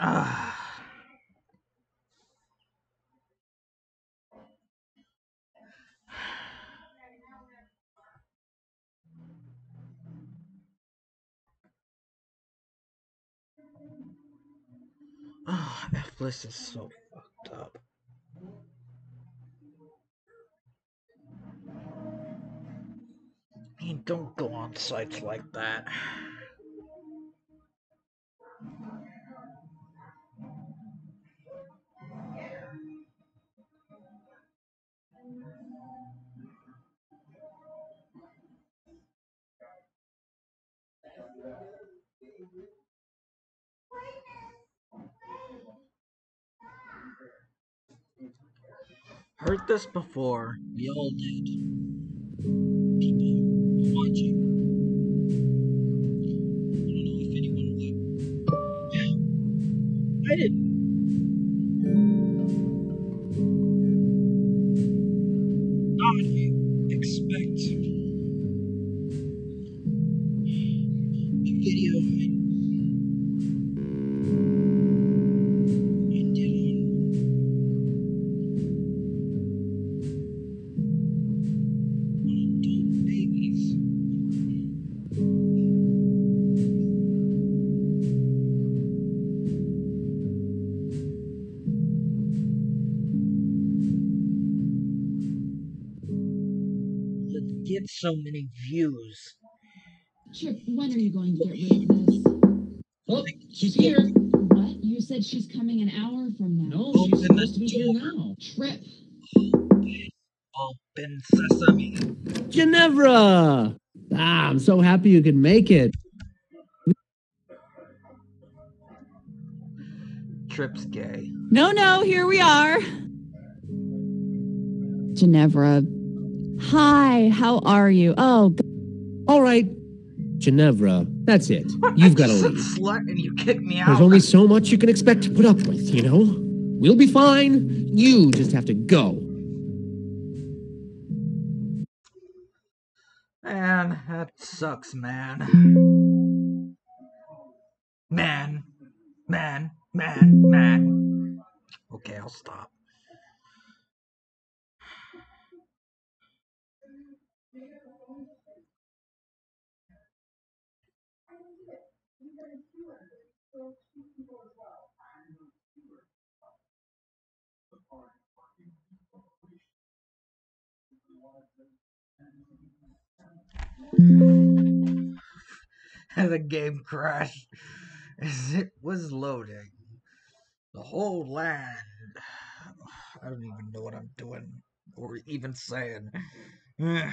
Ah. Oh, F is so fucked up. I mean, don't go on sites like that. Heard this before. We all did. People were watching. I don't know if anyone would. I didn't. Not expect It gets so many views. Chip, when are you going to get rid of this? Oh, she's here. What? You said she's coming an hour from now. No, Open she's the supposed to be here now. Trip. Open sesame. Ginevra! Ah, I'm so happy you could make it. Trip's gay. No, no, here we are. Ginevra. Hi, how are you? Oh, g- All right, Ginevra, that's it. You've got to I leave. slut and you kicked me out. There's only so much you can expect to put up with, you know? We'll be fine. You just have to go. Man, that sucks, man. Man, man, man, man. Okay, I'll stop. The game crashed as it was loading. The whole land. I don't even know what I'm doing or even saying.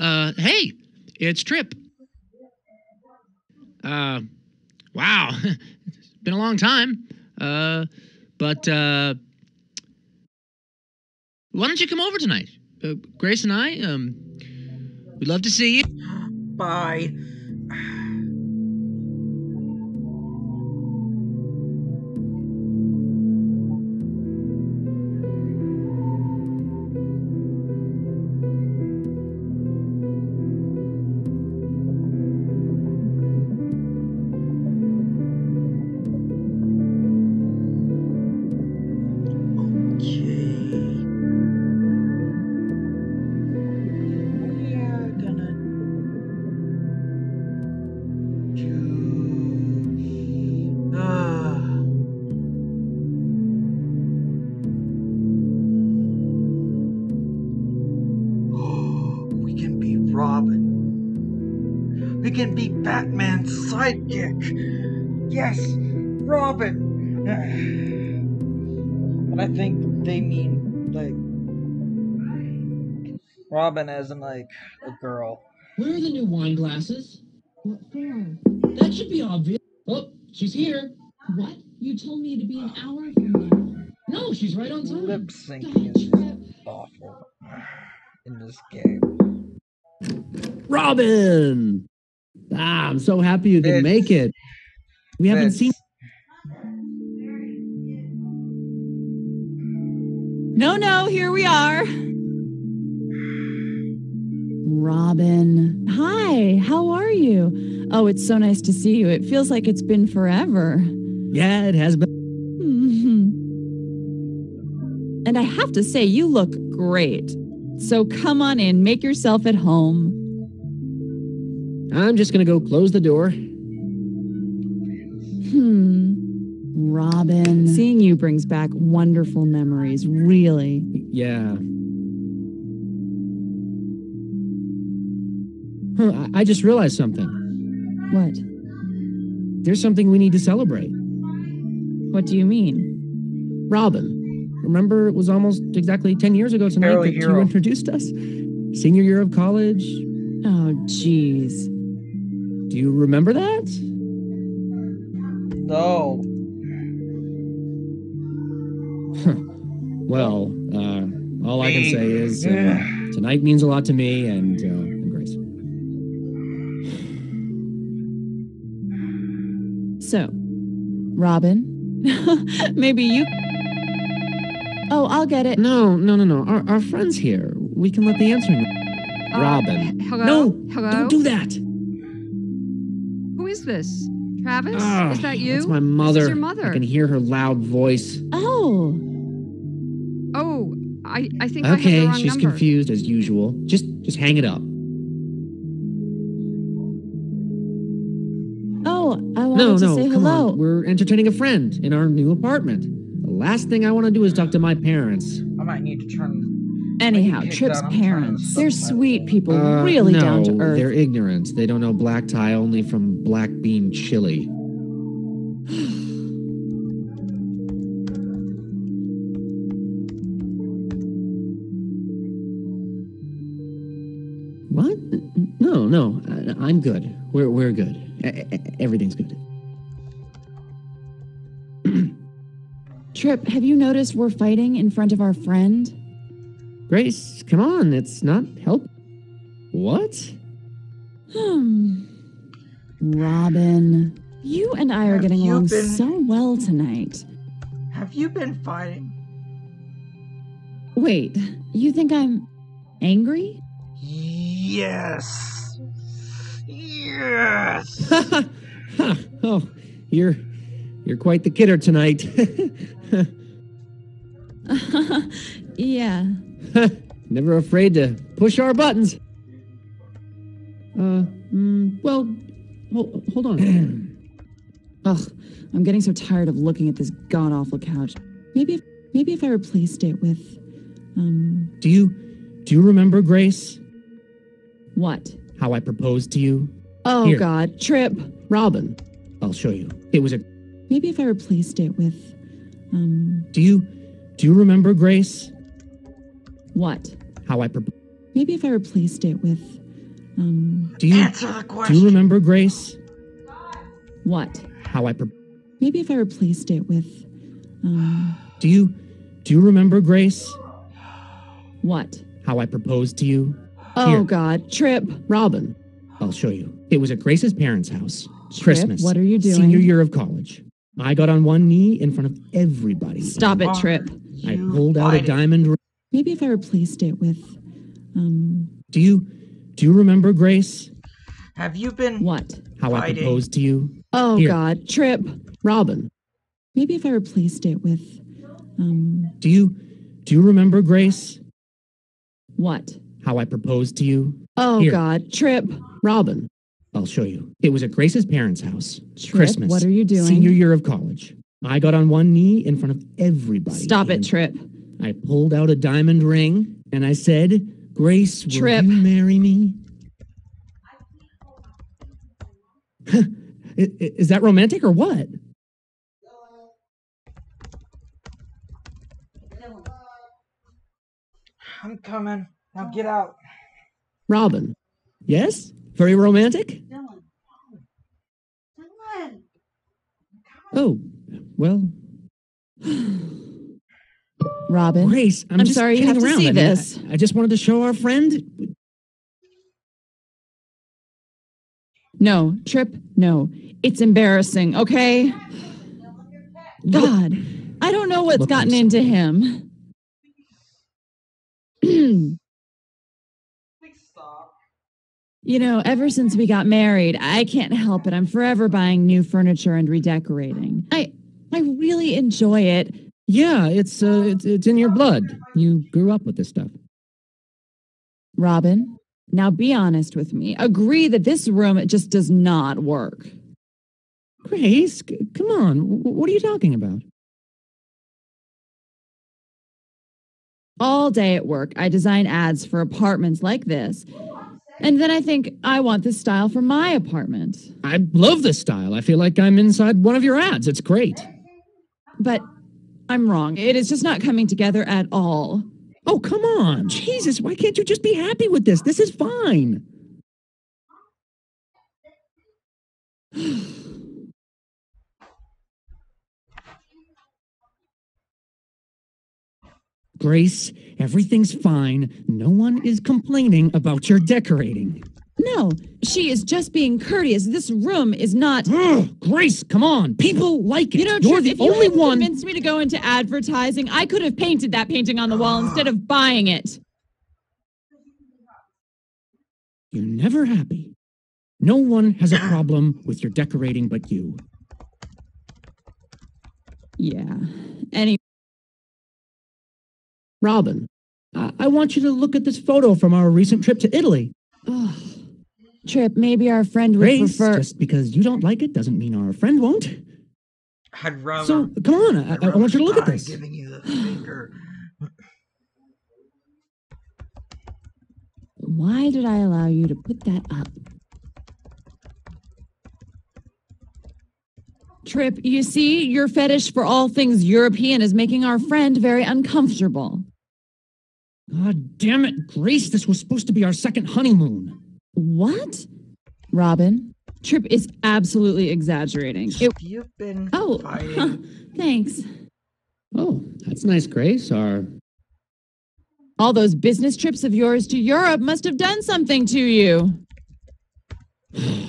uh, hey, it's Trip. Uh, wow, it's been a long time. Uh, but uh, why don't you come over tonight? Uh, Grace and I, um, we'd love to see you. Bye. Robin. We can be Batman's sidekick. Yes, Robin. But I think they mean like Robin as in like a girl. Where are the new wine glasses? What for? That should be obvious. Oh, she's here. What? You told me to be an hour from now. No, she's right on time. Lip syncing is awful in this game. Robin! Ah, I'm so happy you can It's- make it. We haven't That's- seen. No, no, here we are. Robin. Hi, how are you? Oh, it's so nice to see you. It feels like it's been forever. Yeah, it has been. And I have to say, you look great. So come on in, make yourself at home. I'm just gonna go close the door. Hmm. Robin. Seeing you brings back wonderful memories, really. Yeah. Huh, I- I just realized something. What? There's something we need to celebrate. What do you mean? Robin, remember it was almost exactly 10 years ago tonight Barely that you introduced us? Senior year of college. Oh, jeez. Do you remember that? No. Well, uh, all I can say is uh, tonight means a lot to me and, uh, and Grace. So, Robin, maybe you. Oh, I'll get it. No, no, no, no. Our, our friend's here. We can let the answering. Robin. Hello? No, Hello? don't do that. Who is this? Travis? Ah, is that you? That's my mother. This is your mother. I can hear her loud voice. Oh, Oh, I, I think I Okay, wrong she's number. confused as usual. Just just hang it up. oh, I wanted No, to no, say come hello. on. We're entertaining a friend in our new apartment. The last thing I want to do is talk to my parents. I might need to turn. Anyhow, kicked Trip's out, I'm trying to parents. They're sweet people, Uh, really no, down to earth. They're ignorant. They don't know black tie only from black bean chili. What? No, no. I, I'm good. We're we're good. Everything's good. Trip, have you noticed we're fighting in front of our friend? Grace, come on. It's not help. What? Hmm. Robin, you and I are Have getting along been- so well tonight. Have you been fighting? Wait, you think I'm angry? Yes. Yes. Huh. oh, you're you're quite the kidder tonight. yeah. Never afraid to push our buttons. Uh, mm, well, hold, hold on. Ugh, I'm getting so tired of looking at this god awful couch. Maybe if maybe if I replaced it with um do you do you remember Grace? what? How I proposed to you, Oh Here. god, Trip. Robin? I'll show you. It was a. Maybe if I replaced it with um Do you do you remember Grace? what? How I proposed. Maybe if I replaced it with um Do you Answer the do you remember Grace? what? How I proposed. Maybe if I replaced it with um Do you do you remember Grace? what? How I proposed to you, Oh Here. god, Trip. Robin? I'll show you. It was at Grace's parents' house. Trip, Christmas. what are you doing? Senior year of college. I got on one knee in front of everybody. Stop it, Trip. I pulled out a diamond ring. Maybe if I replaced it with um Do you do you remember Grace? Have you been? what? How I proposed to you, Oh Here. god, Trip. Robin? Maybe if I replaced it with um Do you do you remember Grace? what? How I proposed to you, Oh Here. god, Trip. Robin? I'll show you. It was at Grace's parents' house. Trip, Christmas. what are you doing? Senior year of college. I got on one knee in front of everybody. Stop it, Trip. I pulled out a diamond ring and I said, Grace, will Trip. you marry me? I- i- is that romantic or what? I'm coming. Now get out. Robin. Yes? Very romantic? Oh, well, Robin, Grace, I'm, I'm just sorry you kidding have to around. see I mean, this. I, I just wanted to show our friend. no, Trip, no. It's embarrassing, okay? God, I don't know what's Look, gotten into him. you know, ever since we got married, I can't help it. I'm forever buying new furniture and redecorating. I I really enjoy it. Yeah, it's uh, it's it's in your blood. You grew up with this stuff. Robin, now be honest with me. Agree that this room just does not work. Grace, come on. W- what are you talking about? All day at work, I design ads for apartments like this. And then I think I want this style for my apartment. I love this style. I feel like I'm inside one of your ads. It's great. But I'm wrong. It is just not coming together at all. Oh, come on. Jesus, why can't you just be happy with this? This is fine. Grace, everything's fine. No one is complaining about your decorating. No, she is just being courteous. This room is not. Ugh, Grace, come on. People like it. You know, You're Trip, the if you only one. convinced me to go into advertising, I could have painted that painting on the wall instead of buying it. You're never happy. No one has a problem with your decorating but you. Yeah. Any Robin, I, I want you to look at this photo from our recent trip to Italy. Ugh. Trip, maybe our friend would Grace, prefer. just because you don't like it doesn't mean our friend won't. I'd rather. So, come on, I, I'd I- I want you to look at this. Giving you the finger. Why did I allow you to put that up? Trip, you see, your fetish for all things European is making our friend very uncomfortable. God damn it, Grace, this was supposed to be our second honeymoon. What? Robin, Trip is absolutely exaggerating. It, You've been oh, fighting. thanks. Oh, that's nice, Grace. Our All those business trips of yours to Europe must have done something to you.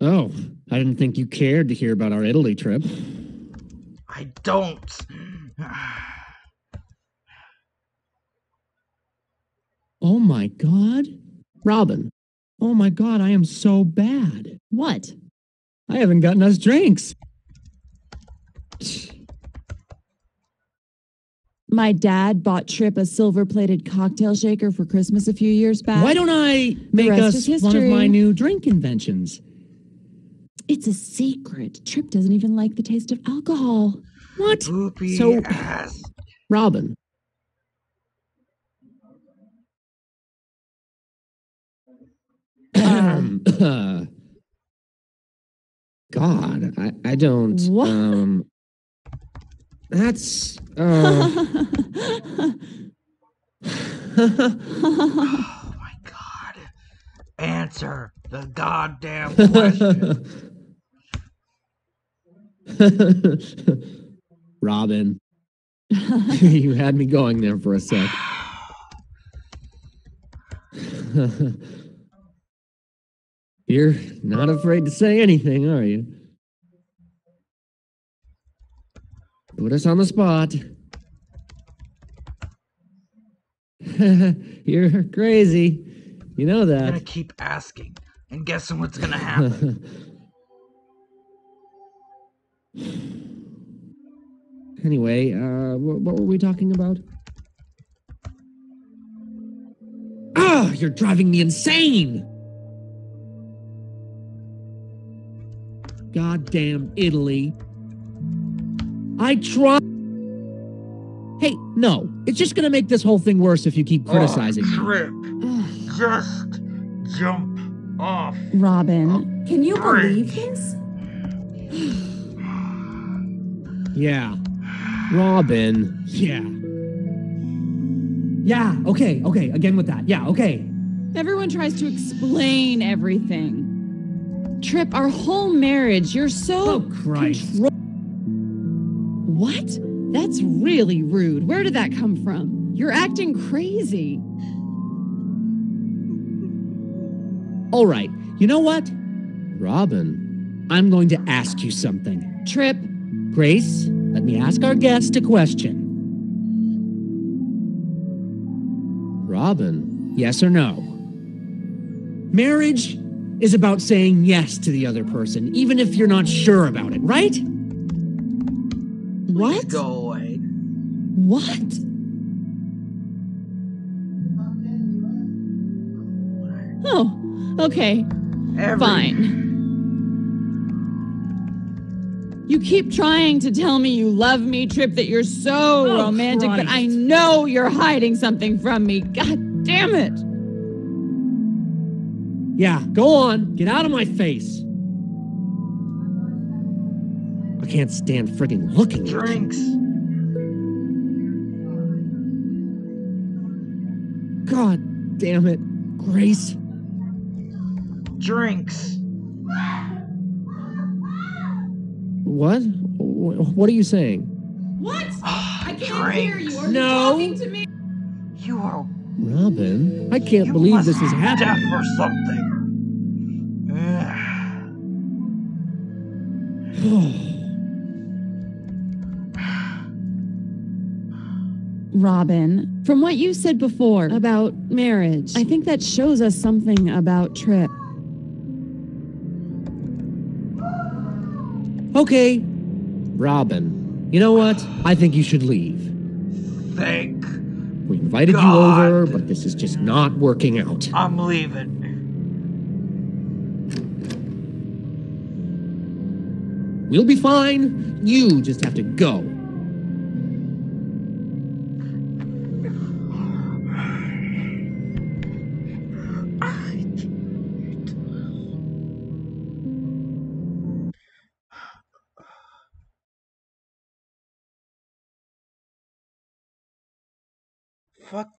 Oh, I didn't think you cared to hear about our Italy trip. I don't. Oh my god. Robin. Oh my god, I am so bad. What? I haven't gotten us drinks. My dad bought Trip a silver plated cocktail shaker for Christmas a few years back. Why don't I make us one of my new drink inventions? It's a secret. Trip doesn't even like the taste of alcohol. What? Poopy So- ass. Robin. Um. God, I, I don't. What? Um, that's. Uh, Oh my god. Answer the goddamn question. Robin, you had me going there for a sec. You're not afraid to say anything, are you? Put us on the spot. You're crazy. You know that. I'm gonna keep asking and guessing what's gonna happen. anyway, uh, what, what were we talking about? Ah, you're driving me insane! Goddamn Italy. I try. Hey, no. It's just gonna make this whole thing worse if you keep oh, criticizing oh, me. Trip. Just jump off. Robin, oh, can you Drink. believe this? Yeah. Robin. Yeah. Yeah, okay, okay, again with that. Yeah, okay. Everyone tries to explain everything. Trip, our whole marriage, you're so. Oh, Christ. contro- what? That's really rude. Where did that come from? You're acting crazy. All right, you know what? Robin, I'm going to ask you something. Trip, Grace, let me ask our guest a question. Robin, yes or no? Marriage is about saying yes to the other person, even if you're not sure about it, right? what? Go away. What? Oh, okay. Every, Fine. You keep trying to tell me you love me, Trip, that you're so Oh, romantic, but I know you're hiding something from me. God damn it. Yeah, go on. Get out of my face. I can't stand friggin' looking at. Drinks. God damn it. Grace. Drinks. What? What are you saying? What? Ah, I can't Drinks. hear you. Are No. you talking to me? You are. Robin, I can't you believe this is be happening. Deaf or something. Robin, from what you said before about marriage, I think that shows us something about Trip. Okay. Robin, you know what? I think you should leave. Thank. We invited God. you over, but this is just not working out. I'm leaving. We'll be fine. You just have to go. Fuck